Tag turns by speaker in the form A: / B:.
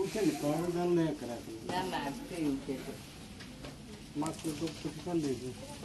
A: उठे ना कौन करा तो कुछ कर दीजिए